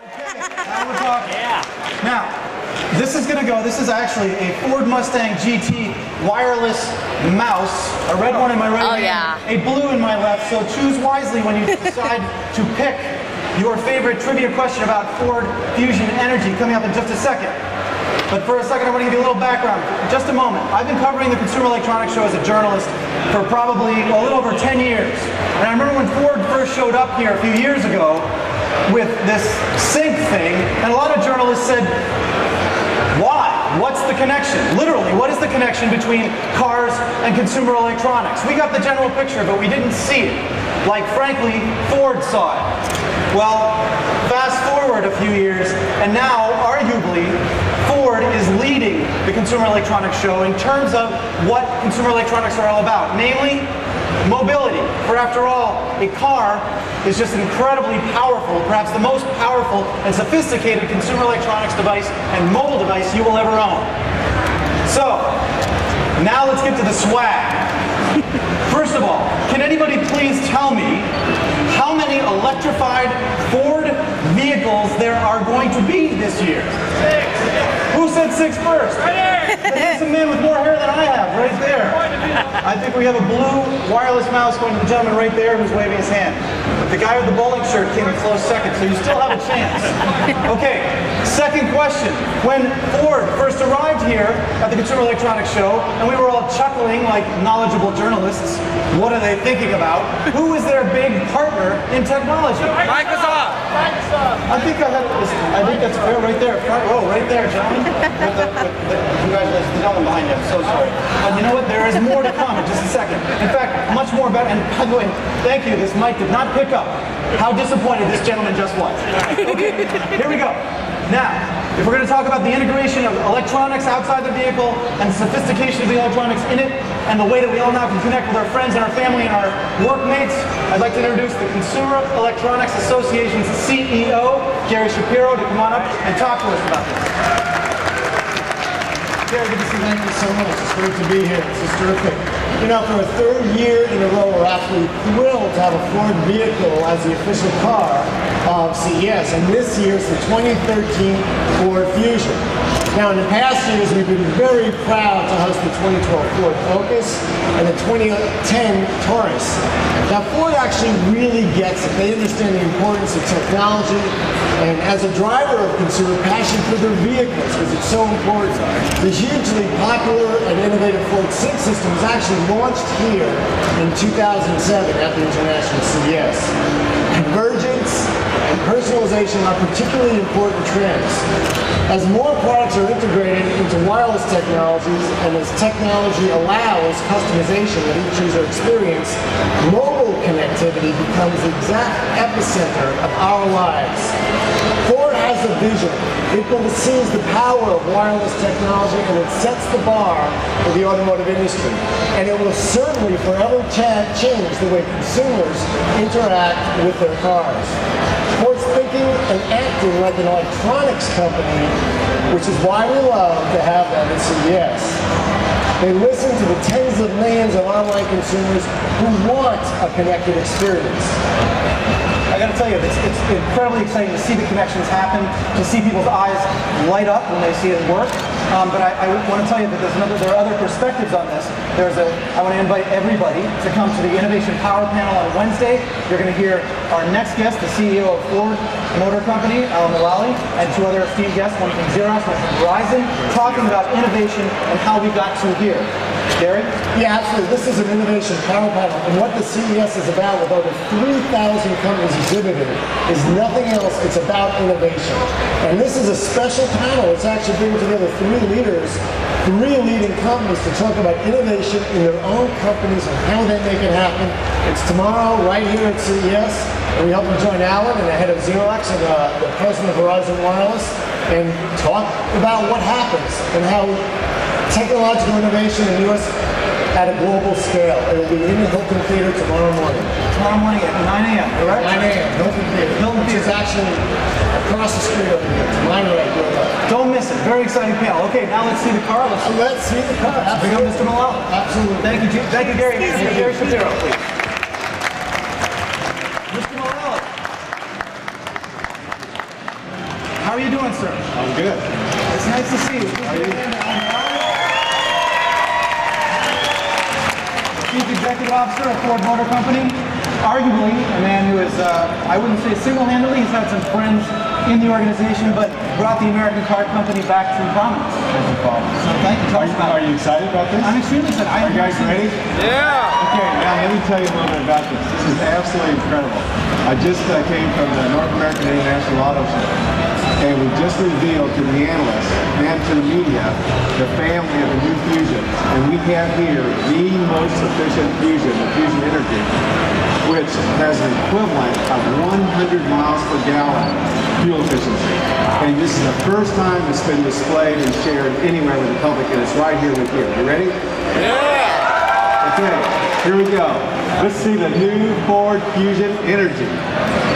Now we're talking. Yeah. Now, this is going to go, this is actually a Ford Mustang GT wireless mouse, a red one in my right Oh, hand, yeah. a blue in my left, so choose wisely when you decide to pick your favorite trivia question about Ford Fusion Energy coming up in just a second. But for a second, I want to give you a little background. Just a moment. I've been covering the Consumer Electronics Show as a journalist for probably a little over 10 years. And I remember when Ford first showed up here a few years ago with this sync thing, and a lot of journalists said, why? What's the connection? Literally, what is the connection between cars and consumer electronics? We got the general picture, but we didn't see it. Like, frankly, Ford saw it. Well, fast forward a few years, and now, arguably, Ford is leading the Consumer Electronics Show in terms of what consumer electronics are all about, namely mobility. For after all, a car is just incredibly powerful, perhaps the most powerful and sophisticated consumer electronics device and mobile device you will ever own. So, now let's get to the swag. First of all, can anybody please tell me many electrified Ford vehicles there are going to be this year? Six. Who said six first? Right here. There's a man with more hair than I have, right there. I think we have a blue wireless mouse going to the gentleman right there who's waving his hand. The guy with the bowling shirt came in close second, so you still have a chance. Okay, second question. When Ford first arrived here at the Consumer Electronics Show, and we were all chuckling like knowledgeable journalists, what are they thinking about? Who is their big partner in technology? Microsoft. I think I had. I think that's fair right there, front row, right there, gentlemen. With the, with the, congratulations, the gentleman behind you. I'm so sorry. But you know what? There is more to come in just a second. In fact, much more better. And by the way, thank you. This mic did not pick up how disappointed this gentleman just was. Okay, here we go. Now, if we're going to talk about the integration of electronics outside the vehicle and the sophistication of the electronics in it, and the way that we all now can connect with our friends and our family and our workmates, I'd like to introduce the Consumer Electronics Association's CEO, Gary Shapiro, to come on up and talk to us about this. Gary, good to see you. Thank you so much. It's great to be here. This is terrific. You know, for a third year in a row, we're absolutely thrilled to have a Ford vehicle as the official car of CES. And this year is the 2013 Ford Fusion. Now, in the past years, we've been very proud to host the 2012 Ford Focus and the 2010 Taurus. Now, Ford actually really gets it. They understand the importance of technology, and as a driver of consumer passion for their vehicles, because it's so important, the hugely popular and innovative Ford Sync system was actually launched here in 2007 at the International CES. Convergence and personalization are particularly important trends. As more products are integrated into wireless technologies and as technology allows customization of each user experience, mobile connectivity becomes the exact epicenter of our lives. Ford has a vision. It sees the power of wireless technology and it sets the bar for the automotive industry. And it will certainly forever cha- change the way consumers interact with their cars. Ford's thinking and acting like an electronics company, which is why we love to have them at CES. They listen to the tens of millions of online consumers who want a connected experience. I got to tell you, it's, it's incredibly exciting to see the connections happen, to see people's eyes light up when they see it work. Um, but I, I want to tell you that there's another, there are other perspectives on this. There's a, I want to invite everybody to come to the Innovation Power Panel on Wednesday. You're going to hear our next guest, the CEO of Ford Motor Company, Alan Mulally, and two other esteemed guests, one from Xerox, one from Verizon, talking about innovation and how we got to here. Gary? Yeah, absolutely. This is an innovation power panel, and what the CES is about, with over 3,000 companies exhibited, is nothing else. It's about innovation. And this is a special panel. It's actually bringing together three leaders, three leading companies to talk about innovation in their own companies and how they make it happen. It's tomorrow, right here at CES, and we hope to join Alan and the head of Xerox and uh, the president of Verizon Wireless and talk about what happens and how technological innovation in the U.S. at a global scale. It will be in the Hilton Theater tomorrow morning. Tomorrow morning at 9 a.m., correct? 9 a.m. Hilton Theater. Hilton which is actually across the street over here. To my right, your. Don't miss it. Very exciting panel. Okay, now let's see the car. Let's So let's see the car. bring up Mr. Mulally. Absolutely. Thank you, Ju- thank you, Gary. Mr. Gary Shapiro, please. Mr. Mulally. How are are you doing, sir? I'm good. It's nice to see you. How are you? Chief Officer of Ford Motor Company. Arguably a man who is, uh, I wouldn't say single-handedly, he's had some friends in the organization, but brought the American car company back to prominence, as you call it. So thank you. Are you, about are you excited about this? I'm extremely excited. Are you guys ready? Yeah. Okay, now let me tell you a little bit about this. This is absolutely incredible. I just uh, came from the North American International Auto Show, and we just revealed to the analysts and to the media the family of the new Fusions. And we have here the most efficient Fusion, the Fusion Energy, which has an equivalent of 100 miles per gallon fuel efficiency. And this is the first time it's been displayed and shared anywhere with the public, and it's right here with you. You ready? Yeah. Okay, here we go. Let's see the new Ford Fusion Energy.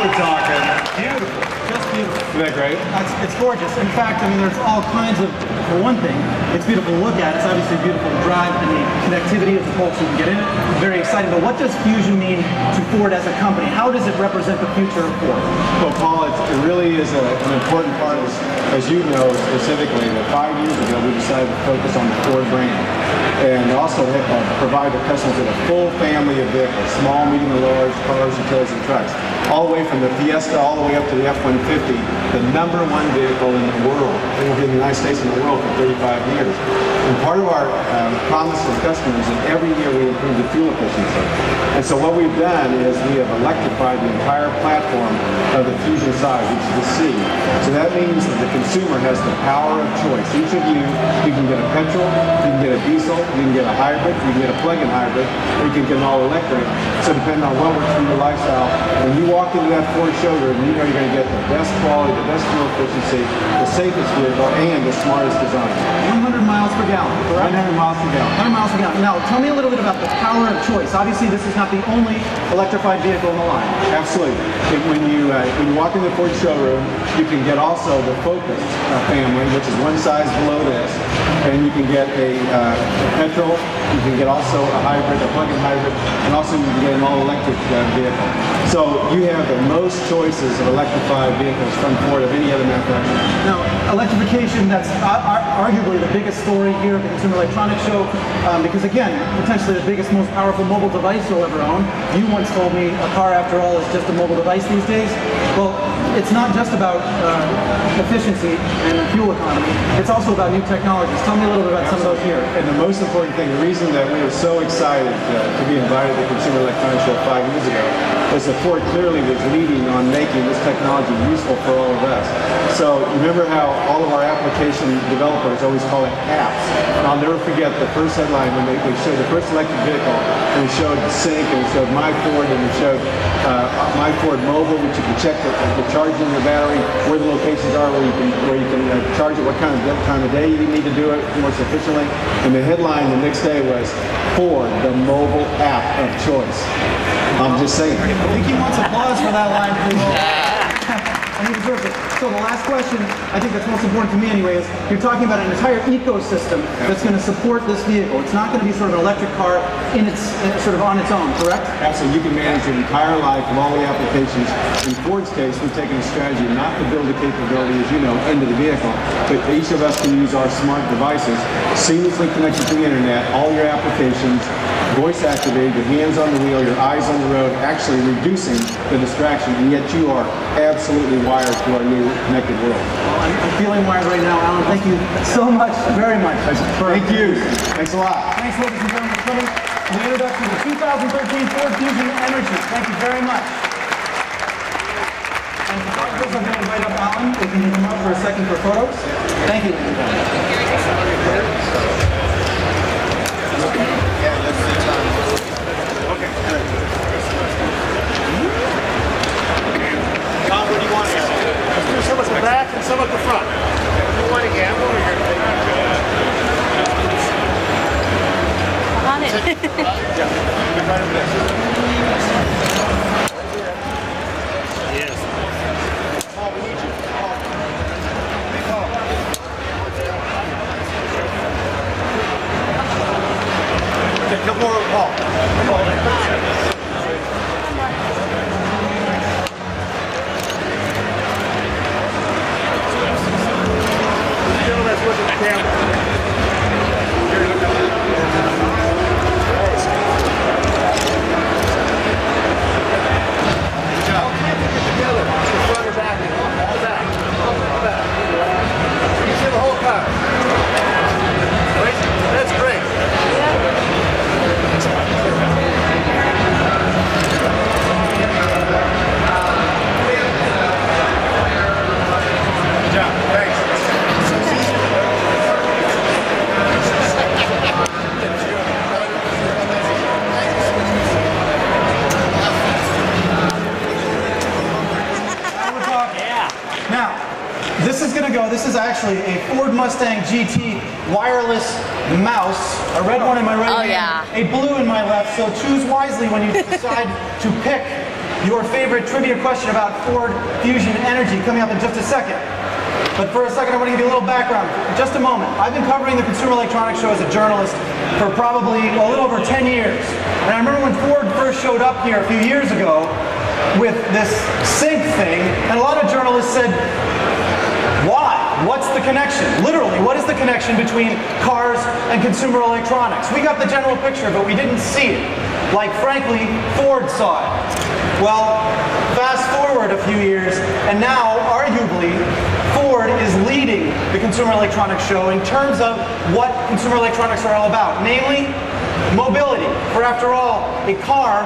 We're talking. Beautiful. Just beautiful. Isn't that great? It's, it's gorgeous. In fact, I mean, there's all kinds of, for one thing, it's beautiful to look at. It's obviously beautiful to drive and the connectivity of the folks who can get in it. Very exciting. But what does Fusion mean to Ford as a company? How does it represent the future of Ford? Well, Paul, it, it really is a, an important part, as, as you know specifically, that five years ago we decided to focus on the Ford brand and also have, uh, provide the customers with a full family of vehicles, small, medium, and large cars, utilities, and trucks, all the way from the Fiesta all the way up to the F-150, the number one vehicle in the world, in the United States and the world for 35 years. And part of our um, promise to customers is that every year we improve the fuel efficiency. And so what we've done is we have electrified the entire platform of the Fusion side, which is the C. So that means that the consumer has the power of choice. Each of you, you can get a petrol, you can get a diesel, you can get a hybrid, you can get a plug-in hybrid, or you can get an all-electric. So depending on what works for your lifestyle, when you walk into that Ford showroom, you know you're going to get the best quality, the best fuel efficiency, the safest vehicle, and the smartest design. 100 miles per gallon, correct? 100 miles per gallon. 100 miles per gallon. Now, tell me a little bit about the power of choice. Obviously, this is not the only electrified vehicle in the line. Absolutely. It- When you uh, when you walk in the Ford showroom, you can get also the Focus uh, family, which is one size below this, and you can get a uh, petrol. You can get also a hybrid, a plug-in hybrid, and also you can get an all-electric uh, vehicle. So you have the most choices of electrified vehicles from Ford of any other manufacturer. Now, electrification, that's ar- ar- arguably the biggest story here at the Consumer Electronics Show, um, because again, potentially the biggest, most powerful mobile device you'll ever own. You once told me a car, after all, is just a mobile device these days. Well, it's not just about uh, efficiency and fuel economy, it's also about new technologies. Tell me a little bit about some of those here. And the most important thing, the reason that we were so excited uh, to be invited to the Consumer Electronics Show five years ago was that Ford clearly was leading on making this technology useful for all of us. So remember how all of our application developers always call it apps. And I'll never forget the first headline when they, showed the first electric vehicle and we showed Sync and we showed My Ford and we showed uh, My Ford Mobile, which you can check the, the charging of the battery, where the locations are, where you can where you can uh, charge it, what kind of time of day you need to do it most efficiently. And the headline the next day was Ford, the mobile app of choice. I'm just saying. I think he wants applause for that line, people. and he deserves it. So the last question, I think that's most important to me anyway, is you're talking about an entire ecosystem that's going to support this vehicle. It's not going to be sort of an electric car in its uh, sort of on its own, correct? Absolutely, you can manage your entire life of all the applications. In Ford's case, we've taken a strategy not to build the capability, as you know, into the vehicle, but each of us can use our smart devices, seamlessly connected to the internet, all your applications, voice activated, your hands on the wheel, your eyes on the road, actually reducing the distraction, and yet you are absolutely wired to our new connected world. Well, I'm, I'm feeling wired right now, Alan. Thank you so much, very much. Thank you. Thanks a lot. Thanks, ladies and gentlemen, for coming the introduction the 2013 Ford Fusion Energy. Thank you very much. And photographers, I'm going to invite up Alan. We can come up for a second for photos. Thank you, this is actually a Ford Mustang GT wireless mouse, a red one in my right Oh, hand, yeah. a blue in my left. So choose wisely when you decide to pick your favorite trivia question about Ford Fusion Energy coming up in just a second. But for a second, I want to give you a little background. Just a moment. I've been covering the Consumer Electronics Show as a journalist for probably a little over 10 years. And I remember when Ford first showed up here a few years ago with this sync thing, and a lot of journalists said? What's the connection? Literally, what is the connection between cars and consumer electronics? We got the general picture, but we didn't see it. Like, frankly, Ford saw it. Well, fast forward a few years, and now, arguably, Ford is leading the Consumer Electronics Show in terms of what consumer electronics are all about, namely mobility. For after all, a car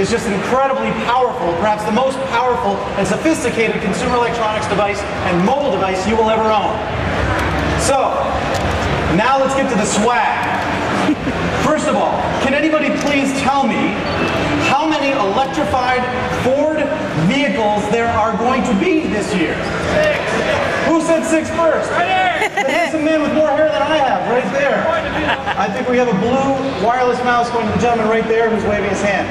is just incredibly powerful, perhaps the most powerful and sophisticated consumer electronics device and mobile device you will ever own. So, now let's get to the swag. First of all, can anybody please tell me how many electrified Ford vehicles there are going to be this year? Six. Who said six first? Right here. There's a man with more hair than I have, right there. I think we have a blue wireless mouse going to the gentleman right there who's waving his hand.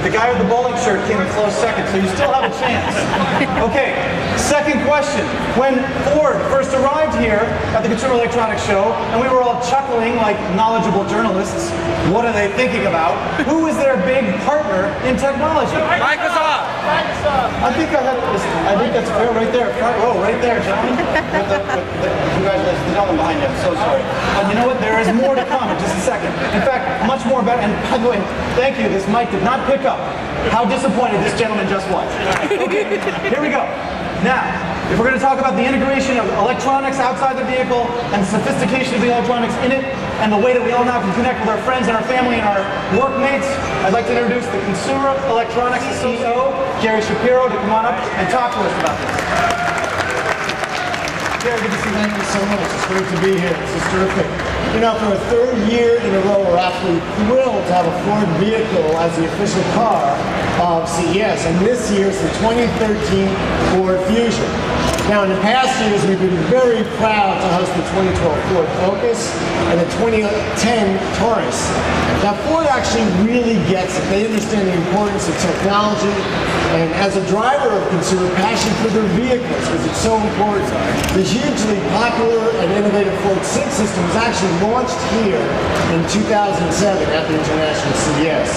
The guy with the bowling shirt came in close second, so you still have a chance. Okay, second question. When Ford first arrived here at the Consumer Electronics Show, and we were all chuckling like knowledgeable journalists, what are they thinking about? Who is their big partner in technology? Microsoft. I think I had this, I think that's fair right there, front row, right there, gentlemen. With the, with the, congratulations, the gentleman behind you. I'm so sorry. But you know what? There is more to come just a second. In fact, much more better. And by the way, thank you. This mic did not pick up how disappointed this gentleman just was. Okay, here we go. Now, if we're going to talk about the integration of electronics outside the vehicle and the sophistication of the electronics in it, and the way that we all now can connect with our friends and our family and our workmates, I'd like to introduce the Consumer Electronics CEO, Gary Shapiro, to come on up and talk to us about this. Gary, good to see you. Thank you so much. It's great to be here. This is terrific. You know, for a third year in a row, we're absolutely thrilled to have a Ford vehicle as the official car of CES. And this year is the 2013 Ford Fusion. Now, in the past years, we've been very proud to host the 2012 Ford Focus and the 2010 Taurus. Now, Ford actually really gets it. They understand the importance of technology and as a driver of consumer passion for their vehicles because it's so important. The hugely popular and innovative Ford Sync system was actually launched here in 2007 at the International CES.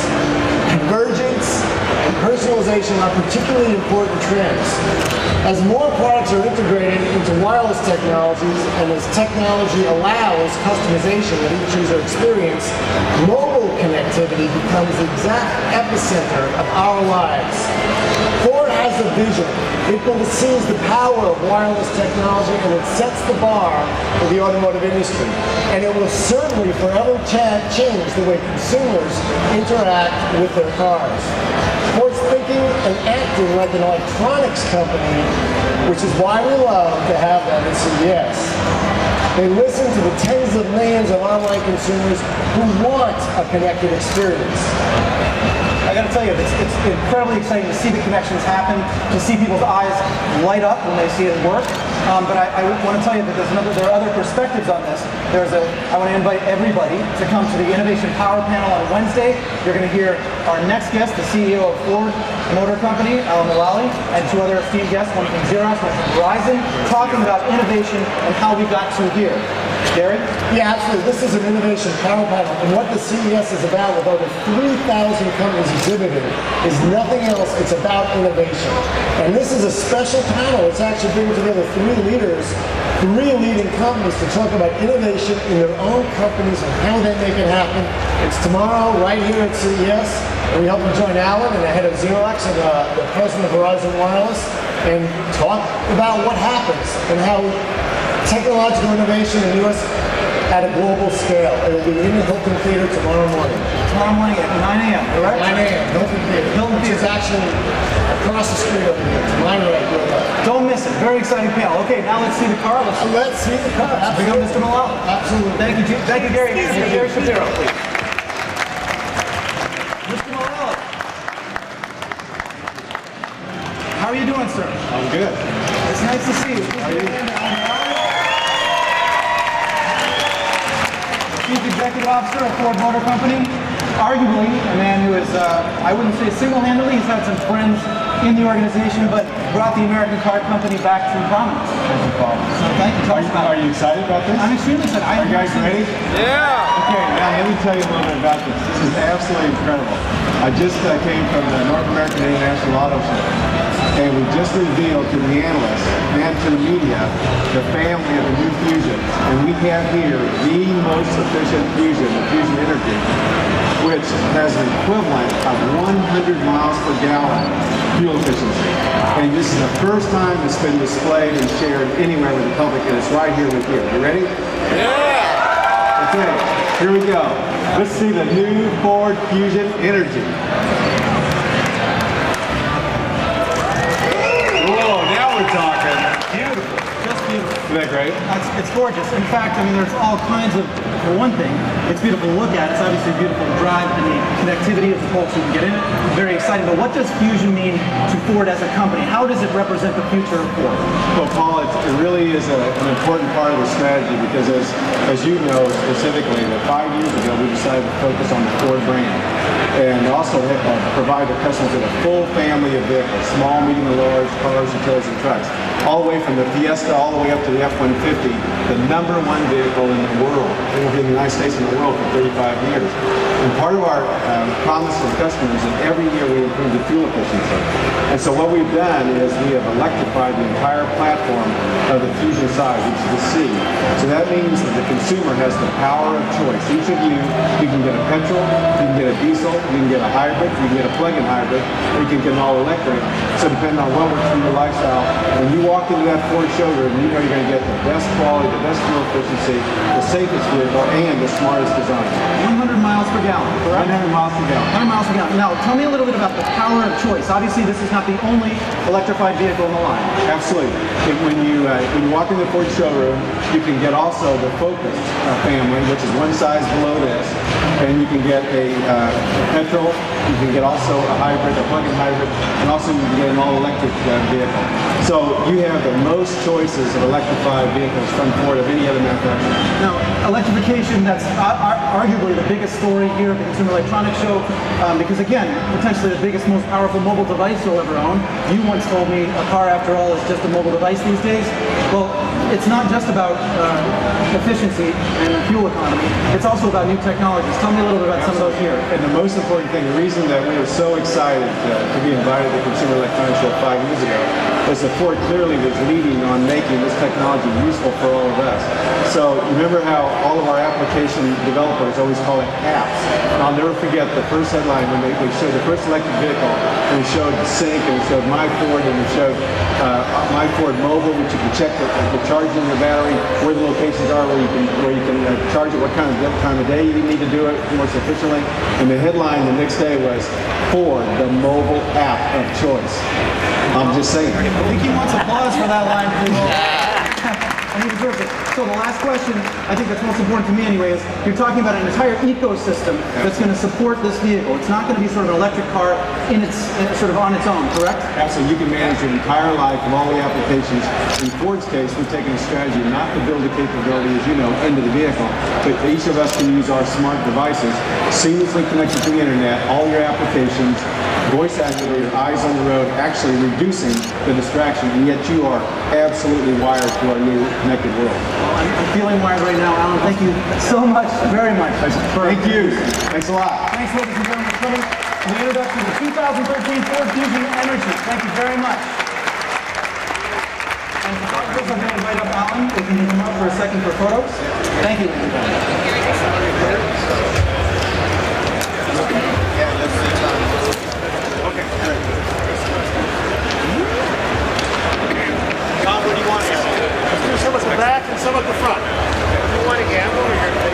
Convergence and personalization are particularly important trends. As more products are integrated into wireless technologies and as technology allows customization of each user experience, mobile connectivity becomes the exact epicenter of our lives. Ford has a vision. It sees the power of wireless technology and it sets the bar for the automotive industry. And it will certainly forever cha- change the way consumers interact with their cars. Ford's thinking and acting like an electronics company, which is why we love to have them at CES. They listen to the tens of millions of online consumers who want a connected experience. I got to tell you, it's, it's incredibly exciting to see the connections happen, to see people's eyes light up when they see it work. Um, but I, I want to tell you that there's another, there are other perspectives on this. There's a, I want to invite everybody to come to the Innovation Power Panel on Wednesday. You're going to hear our next guest, the CEO of Ford Motor Company, Alan Mulally, and two other esteemed guests, one from Xerox, one from Verizon, talking about innovation and how we got to here. Gary? Yeah, absolutely. This is an innovation power panel, and what the CES is about with over 3,000 companies exhibited is nothing else. It's about innovation. And this is a special panel. It's actually bringing together three leaders, three leading companies to talk about innovation in their own companies and how they make it happen. It's tomorrow right here at CES. And we hope to join Alan and the head of Xerox and uh, the president of Verizon Wireless and talk about what happens and how technological innovation in the U.S. at a global scale. It will be in the Hilton Theater tomorrow morning. Tomorrow morning at 9 a.m., correct? 9 a.m. Hilton Theater. Hilton Theater. is actually across the street over here. To my right, your left. Don't miss it. Very exciting panel. Okay, now let's see the car. Let's Uh, Let's see the car. bring up Mr. Mulally. Absolutely. Thank you, thank you, Gary. Mr. Gary Shapiro, please. Mr. Mulally. How are you doing, sir? I'm good. It's nice to see you. How are you? Chief Executive Officer of Ford Motor Company. Arguably a man who is, uh, I wouldn't say single-handedly, he's had some friends in the organization, but brought the American car company back to prominence, as you call it. So thank you. Tell Are us you, are you excited about this? I'm extremely excited. I Are you guys ready? Yeah. Okay, now let me tell you a little bit about this. This is absolutely incredible. I just uh, came from the North American International Auto Show, and we just revealed to the analysts and to the media the family of the new Fusions. And we have here the most efficient Fusion, the Fusion Energy, which has an equivalent of 100 miles per gallon fuel efficiency. And this is the first time it's been displayed and shared anywhere with the public, and it's right here with you. You ready? Yeah. Okay, here we go. Let's see the new Ford Fusion Energy. Whoa, now we're talking. Beautiful. Just beautiful. Isn't that great? It's, it's gorgeous. In fact, I mean, there's all kinds of, for one thing, it's beautiful to look at. It's obviously beautiful to drive of the folks who can get in it. Very exciting. But what does Fusion mean to Ford as a company? How does it represent the future of Ford? Well, Paul, it, it really is a, an important part of the strategy because as, as you know specifically, that five years ago we decided to focus on the Ford brand and also uh, provide the customers with a full family of vehicles, small, medium, and large cars, utilities, and trucks. All the way from the Fiesta all the way up to the F-150, the number one vehicle in the world, in the United States and the world for 35 years. And part of our um, promise to customers is that every year we improve the fuel efficiency. And so what we've done is we have electrified the entire platform of the Fusion side, which is the C. So that means that the consumer has the power of choice. Each of you, you can get a petrol, you can get a diesel, you can get a hybrid, you can get a plug-in hybrid, or you can get an all-electric. So depending on what works for your lifestyle, when you walk into that Ford showroom, you know you're going to get the best quality, the best fuel efficiency, the safest vehicle, and the smartest design. 100 miles per gallon, correct? 100 miles per gallon. 100 miles per gallon. Now, tell me a little bit about the power of choice. Obviously, this is not the only electrified vehicle in the line. Absolutely. And when you uh, when you walk in the Ford showroom, you can get also the Focus uh, family, which is one size below this, and you can get a, uh, petrol. You can get also a hybrid, a plug-in hybrid, and also you can get an all-electric uh, vehicle. So you have the most choices of electrified vehicles from Ford of any other manufacturer. Now, electrification, that's ar- ar- arguably the biggest story here at the Consumer Electronics Show, um, because again, potentially the biggest, most powerful mobile device you'll ever own. You once told me a car, after all, is just a mobile device these days. Well, it's not just about uh, efficiency and fuel economy, it's also about new technologies. Tell me a little bit about some of those here. And the most important thing, the reason that we were so excited uh, to be invited to the Consumer Electronics Show five years ago was that Ford clearly was leading on making this technology useful for all of us. So remember how all of our application developers always call it apps. And I'll never forget the first headline when they, showed the first electric vehicle and we showed sync and we showed My Ford and we showed uh, My Ford Mobile, which you can check the, the charging of the battery, where the locations are, where you can where you can uh, charge it, what kind of time of day you need to do it most efficiently. And the headline the next day was Ford, the mobile app of choice. I'm just saying. He wants applause for that line. So the last question, I think that's most important to me anyway, is you're talking about an entire ecosystem that's going to support this vehicle. It's not going to be sort of an electric car in its uh, sort of on its own, correct? Absolutely, you can manage your entire life of all the applications. In Ford's case, we've taken a strategy not to build the capability, as you know, into the vehicle, but each of us can use our smart devices seamlessly connected to the internet, all your applications, voice activated, eyes on the road, actually reducing the distraction, and yet you are absolutely wired to our new connected world. I'm, I'm feeling wired right now, Alan. Thank you so much, very much. for- Thank you. Thanks a lot. Thanks, ladies and gentlemen, for coming to the introduction of the 2013 Ford Fusion Energy. Thank you very much. And photographers, I'm going to invite up Alan. If you can come up for a second for photos. Thank you, ladies and gentlemen. Do you want to? Let's do some at the back and some at the front. You want to gamble or you're...